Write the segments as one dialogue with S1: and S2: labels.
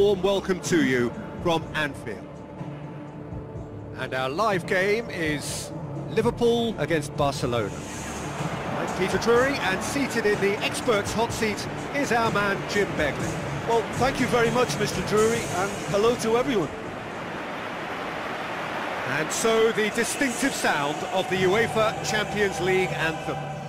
S1: warm welcome to you from Anfield. And our live game is Liverpool against Barcelona. I'm Peter Drury, and seated in the experts' hot seat is our man Jim Beglin.
S2: Well, thank you very much, Mr Drury, and hello to everyone.
S1: And so the distinctive sound of the UEFA Champions League anthem.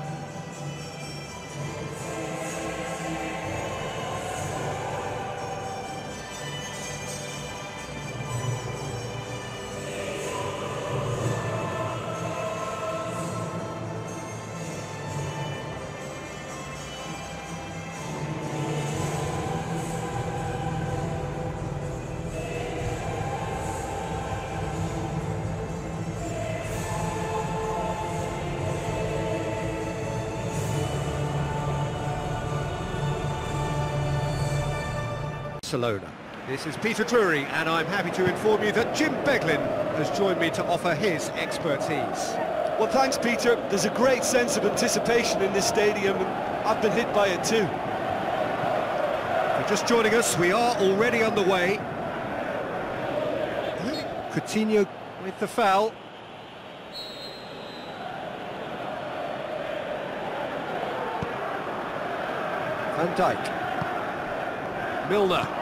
S1: Barcelona. This is Peter Drury, and I'm happy to inform you that Jim Beglin has joined me to offer his expertise.
S2: Well, thanks, Peter. There's a great sense of anticipation in this stadium, and I've been hit by it too.
S1: For just joining us, we are already underway. Coutinho with the foul. Van Dijk. Milner.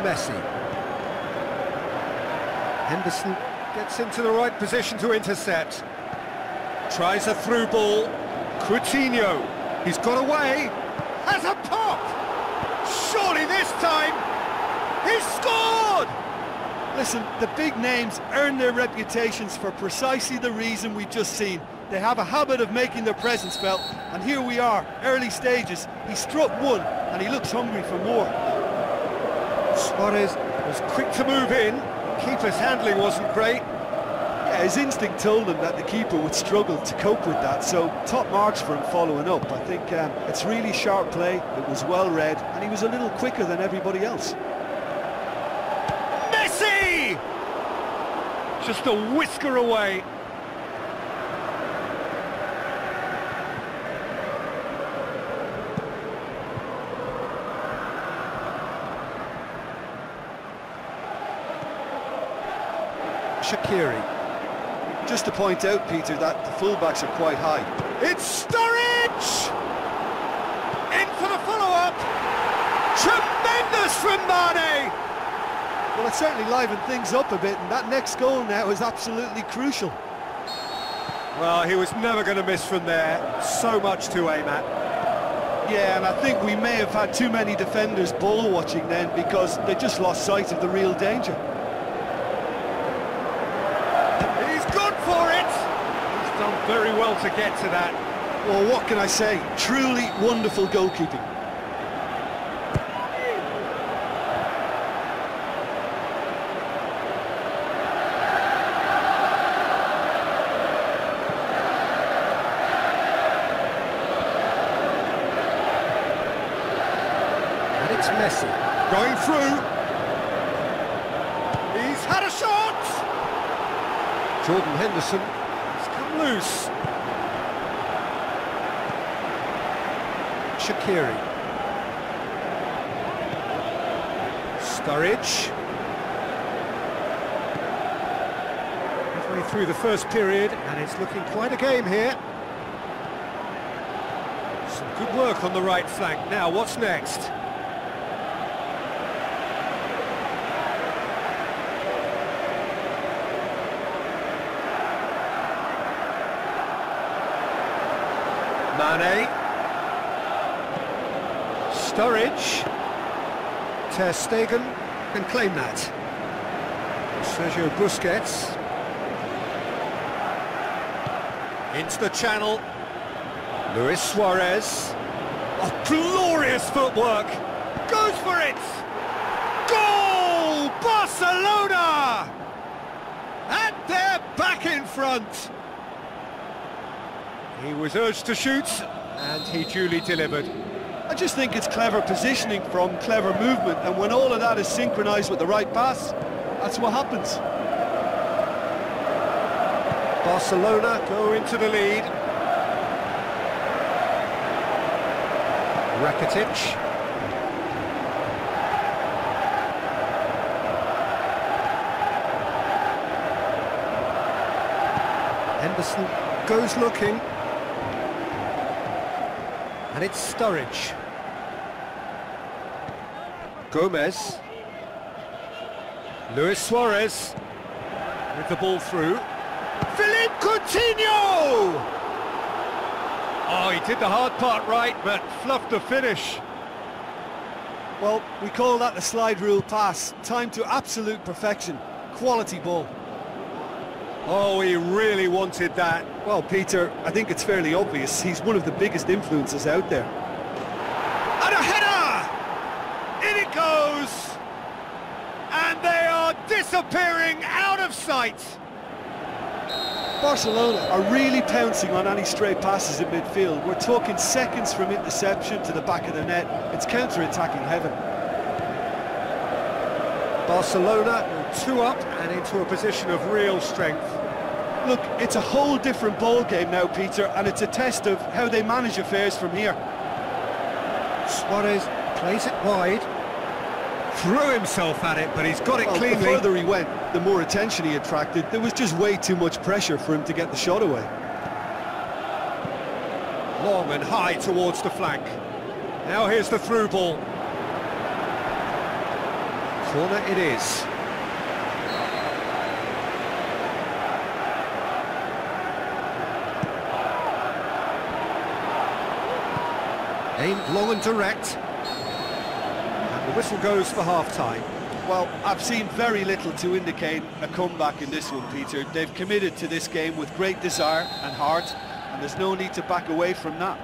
S1: Messi. Henderson gets into the right position to intercept. Tries a through ball. Coutinho. He's got away. Has a pop! Surely this time, he's scored!
S2: Listen, the big names earn their reputations for precisely the reason we've just seen. They have a habit of making their presence felt, and here we are, early stages. He struck one, and he looks hungry for more.
S1: Suarez was quick to move in. Keeper's handling wasn't great.
S2: Yeah, his instinct told him that the keeper would struggle to cope with that, so top marks for him following up. I think um, it's really sharp play, it was well read, and he was a little quicker than everybody else.
S1: Messi! Just a whisker away.
S2: Just to point out, Peter, that the fullbacks are quite high.
S1: It's Sturridge! In for the follow-up! Tremendous from Mane!
S2: Well, it certainly livened things up a bit, and that next goal now is absolutely crucial.
S1: Well, he was never going to miss from there. So much to aim at.
S2: Yeah, and I think we may have had too many defenders ball watching then because they just lost sight of the real danger.
S1: He's gone for it! He's done very well to get to that.
S2: Well, what can I say? Truly wonderful goalkeeping.
S1: And it's Messi. Going through. He's had a shot! Jordan Henderson has come loose. Shaqiri. Sturridge. Halfway through the first period, and it's looking quite a game here. Some good work on the right flank. Now, what's next? Mane. Sturridge. Ter Stegen can claim that. Sergio Busquets. Into the channel. Luis Suarez. Oh, glorious footwork. Goes for it. Goal! Barcelona! And they're back in front. He was urged to shoot, and he duly delivered.
S2: I just think it's clever positioning from clever movement, and when all of that is synchronised with the right pass, that's what happens.
S1: Barcelona go into the lead. Rakitic. Henderson goes looking. And it's Sturridge. Gomez. Luis Suarez with the ball through. Philippe Coutinho! Oh, he did the hard part right, but fluffed the finish.
S2: Well, we call that the slide rule pass. Time to absolute perfection. Quality ball.
S1: Oh, he really wanted that.
S2: Well, Peter, I think it's fairly obvious. He's one of the biggest influences out there.
S1: And a header! In it goes! And they are disappearing out of sight!
S2: Barcelona are really pouncing on any stray passes in midfield. We're talking seconds from interception to the back of the net. It's counter-attacking heaven.
S1: Barcelona two up and into a position of real strength.
S2: Look, it's a whole different ball game now, Peter, and it's a test of how they manage affairs from here.
S1: Suarez plays it wide. Threw himself at it, but he's got it
S2: well,
S1: cleanly.
S2: The further he went, the more attention he attracted. There was just way too much pressure for him to get the shot away.
S1: Long and high towards the flank. Now here's the through ball. Corner it is. Aimed long and direct. And the whistle goes for half-time.
S2: Well, I've seen very little to indicate a comeback in this one, Peter. They've committed to this game with great desire and heart, and there's no need to back away from that.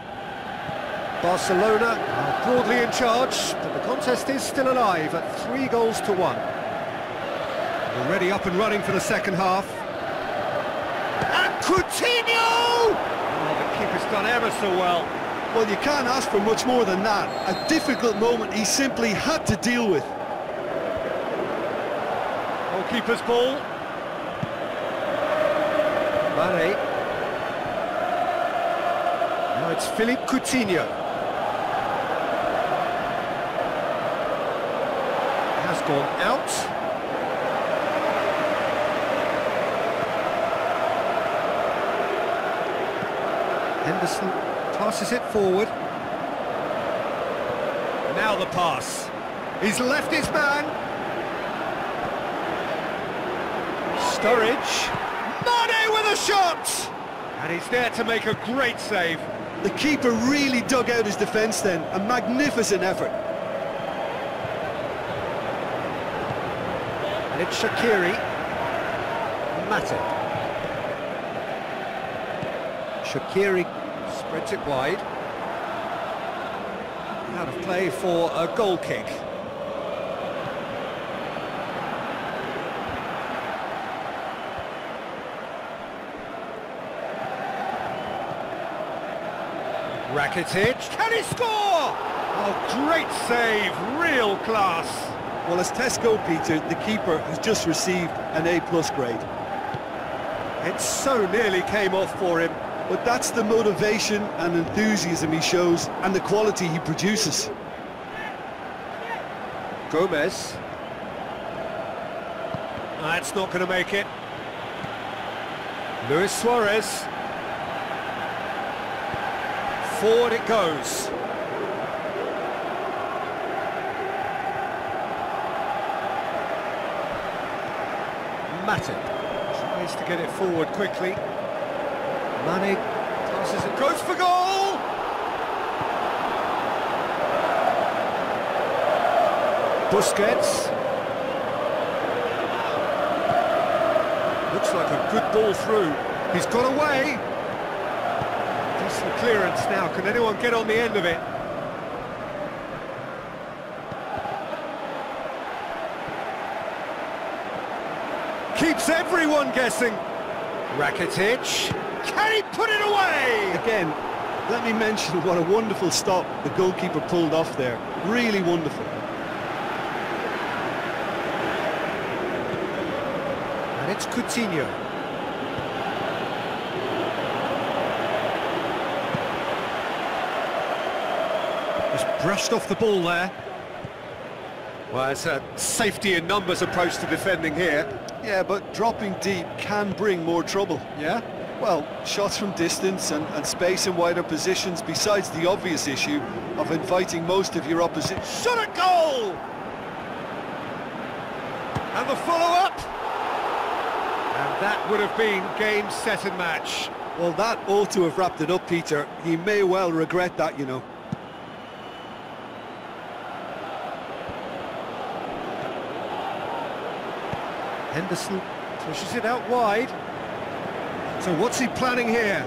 S1: Barcelona are broadly in charge, but the contest is still alive at three goals to one. Already up and running for the second half. And Coutinho! Oh, the keeper's done ever so well.
S2: Well, you can't ask for much more than that. A difficult moment he simply had to deal with.
S1: Goalkeeper's ball. Mane. Now it's Philippe Coutinho. Has gone out. Henderson passes it forward. Now the pass. He's left his man. Sturridge. Mane with a shot! And he's there to make a great save.
S2: The keeper really dug out his defence then. A magnificent effort.
S1: And it's Shaqiri. Matip. Shaqiri spreads it wide. Out of play for a goal kick. Rakitic, can he score? Oh, great save, real class.
S2: Well, as Tesco, Peter, the keeper has just received an A-plus grade.
S1: It so nearly came off for him.
S2: But that's the motivation and enthusiasm he shows and the quality he produces.
S1: Gomez. That's not going to make it. Luis Suarez. Forward it goes. Matip tries to get it forward quickly. Mane it, goes for goal! Busquets. Looks like a good ball through. He's got away. Decent clearance now. Can anyone get on the end of it? Keeps everyone guessing. Rakitic. Can he put it away?
S2: Again, let me mention what a wonderful stop the goalkeeper pulled off there. Really wonderful.
S1: And it's Coutinho. Just brushed off the ball there. Well, it's a safety in numbers approach to defending here.
S2: Yeah, but dropping deep can bring more trouble.
S1: Yeah?
S2: Well, shots from distance and, and space in wider positions, besides the obvious issue of inviting most of your opposition.
S1: Shot at goal! And the follow-up! And that would have been game, set and match.
S2: Well, that ought to have wrapped it up, Peter. He may well regret that, you know.
S1: Henderson pushes it out wide. So what's he planning here?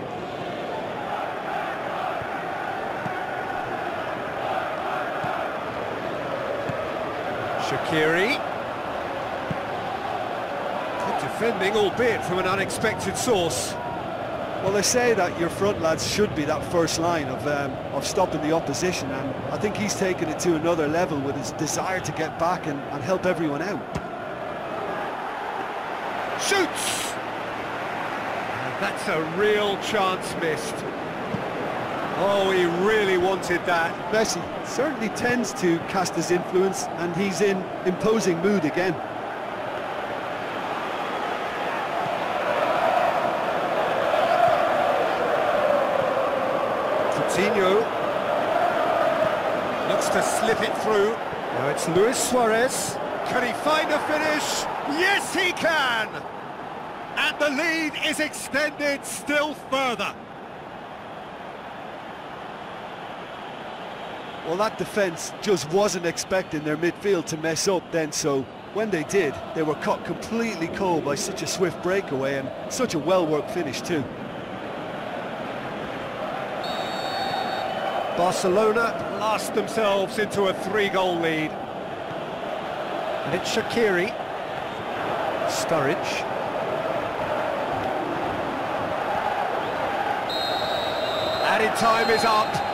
S1: Shaqiri. Good defending, albeit from an unexpected source.
S2: Well, they say that your front lads should be that first line of um, of stopping the opposition, and I think he's taken it to another level with his desire to get back and, and help everyone out.
S1: Shoots! That's a real chance missed. Oh, he really wanted that.
S2: Messi certainly tends to cast his influence, and he's in imposing mood again.
S1: Coutinho looks to slip it through. Now it's Luis Suarez. Can he find a finish? Yes, he can! And the lead is extended still further.
S2: Well, that defence just wasn't expecting their midfield to mess up then, so when they did, they were caught completely cold by such a swift breakaway and such a well-worked finish too.
S1: Barcelona blast themselves into a three-goal lead. And it's Shaqiri. Sturridge. Added time is up.